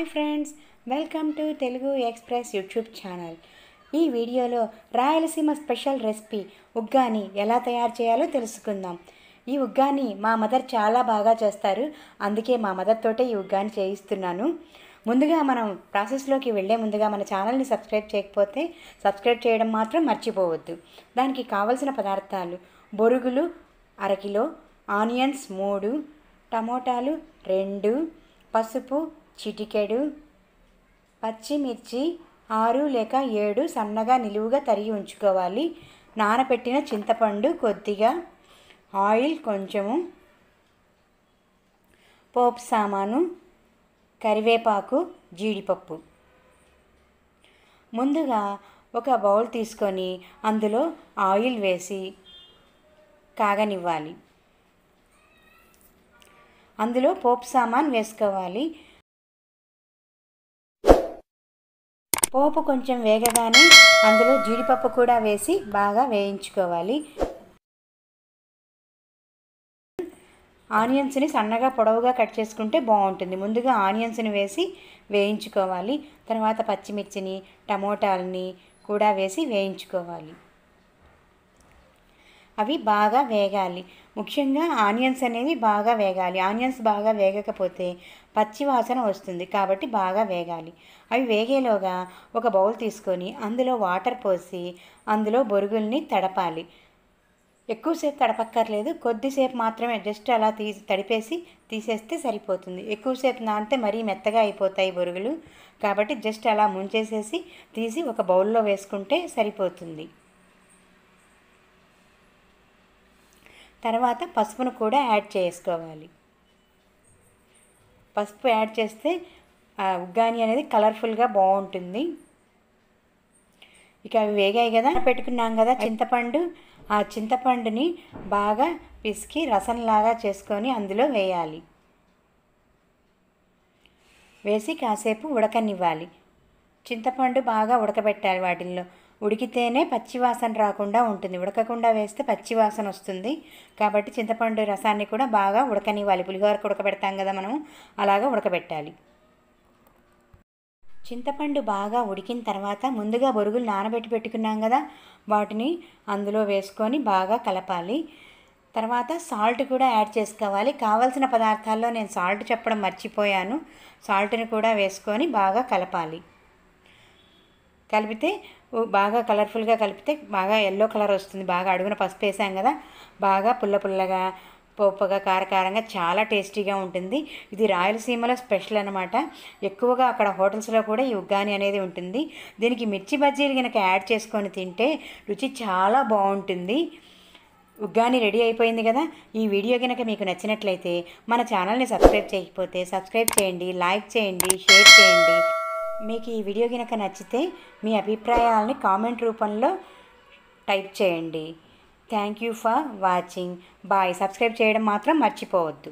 Hi friends welcome to Telugu express YouTube channel. ఈ వీడియోలో Rayalaseema special recipe uggani ఎలా తయారు చేయాలో తెలుసుకుందాం. ఈ ఉగ్గాని మా మదర్ చాలా బాగా చేస్తారు. అందుకే మా మదర్ తోటే ఈ ఉగ్గాని చేయిస్తున్నాను. ముందుగా మనం ప్రాసెస్లోకి వెళ్ళే ముందుగా మన ఛానల్ని సబ్స్క్రైబ్ చేయకపోతే సబ్స్క్రైబ్ చేయడం మాత్రం మర్చిపోవద్దు. దానికి కావలసిన పదార్థాలు బొరుగులు అరకిలో ఆనియన్స్ మూడు టమోటాలు రెండు పసుపు చిటికెడు పచ్చిమిర్చి ఆరు లేక ఏడు సన్నగా నిలువుగా తరిగి ఉంచుకోవాలి. నానబెట్టిన చింతపండు కొద్దిగా ఆయిల్ కొంచెము పోపు సామాను కరివేపాకు జీడిపప్పు. ముందుగా ఒక బౌల్ తీసుకొని అందులో ఆయిల్ వేసి కాగనివ్వాలి. అందులో పోపు సామాన్ వేసుకోవాలి. పోపు కొంచెం వేగగానే అందులో జీడిపప్పు కూడా వేసి బాగా వేయించుకోవాలి. ఆనియన్స్ని సన్నగా పొడవుగా కట్ చేసుకుంటే బాగుంటుంది. ముందుగా ఆనియన్స్ని వేసి వేయించుకోవాలి. తర్వాత పచ్చిమిర్చిని టమోటాలని కూడా వేసి వేయించుకోవాలి. అవి బాగా వేగాలి. ముఖ్యంగా ఆనియన్స్ అనేవి బాగా వేగాలి. ఆనియన్స్ బాగా వేగకపోతే పచ్చి వాసన వస్తుంది కాబట్టి బాగా వేగాలి. అవి వేగేలోగా ఒక బౌల్ తీసుకొని అందులో వాటర్ పోసి అందులో బొరుగుల్ని తడపాలి. ఎక్కువసేపు తడపక్కర్లేదు. కొద్దిసేపు మాత్రమే జస్ట్ అలా తీసి తడిపేసి తీసేస్తే సరిపోతుంది. ఎక్కువసేపు నానితే మరీ మెత్తగా అయిపోతాయి బొరుగులు కాబట్టి జస్ట్ అలా ముంచేసేసి తీసి ఒక బౌల్లో వేసుకుంటే సరిపోతుంది. తర్వాత పసుపును కూడా యాడ్ చేసుకోవాలి. పసుపు యాడ్ చేస్తే ఉగ్గాని అనేది కలర్ఫుల్గా బాగుంటుంది. ఇక అవి వేగాయి కదా. పెట్టుకున్నాం కదా చింతపండు. ఆ చింతపండుని బాగా పిసికి రసంలాగా చేసుకొని అందులో వేయాలి. వేసి కాసేపు ఉడకనివ్వాలి. చింతపండు బాగా ఉడకబెట్టాలి వాటిల్లో. ఉడికితేనే పచ్చివాసన రాకుండా ఉంటుంది. ఉడకకుండా వేస్తే పచ్చివాసన వస్తుంది. కాబట్టి చింతపండు రసాన్ని కూడా బాగా ఉడకనివ్వాలి. పులిహోరకు ఉడకబెడతాం కదా మనం అలాగా ఉడకబెట్టాలి. చింతపండు బాగా ఉడికిన తర్వాత ముందుగా బొరుగులు నానబెట్టి పెట్టుకున్నాం కదా వాటిని అందులో వేసుకొని బాగా కలపాలి. తర్వాత సాల్ట్ కూడా యాడ్ చేసుకోవాలి. కావలసిన పదార్థాల్లో నేను సాల్ట్ చెప్పడం మర్చిపోయాను. సాల్ట్ని కూడా వేసుకొని బాగా కలపాలి. కలిపితే బాగా కలర్ఫుల్గా కలిపితే బాగా ఎల్లో కలర్ వస్తుంది. బాగా అడుగున పసుపు వేసాం కదా బాగా పుల్ల పుల్లగా పప్పుగా కారకారంగా చాలా టేస్టీగా ఉంటుంది. ఇది రాయలసీమలో స్పెషల్ అనమాట ఎక్కువగా అక్కడ హోటల్స్లో కూడా ఈ ఉగ్గాని అనేది ఉంటుంది. దీనికి మిర్చి బజ్జీలు కనుక యాడ్ చేసుకొని తింటే రుచి చాలా బాగుంటుంది. ఉగ్గాని రెడీ అయిపోయింది కదా ఈ వీడియో కనుక మీకు నచ్చినట్లయితే మన ఛానల్ని సబ్స్క్రైబ్ చేయకపోతే సబ్స్క్రైబ్ చేయండి లైక్ చేయండి షేర్ చేయండి. మీకు ఈ వీడియో కనుక నచ్చితే మీ అభిప్రాయాలని కామెంట్ రూపంలో టైప్ చేయండి. Thank you for watching bye subscribe చేయడం మాత్రం మర్చిపోవద్దు.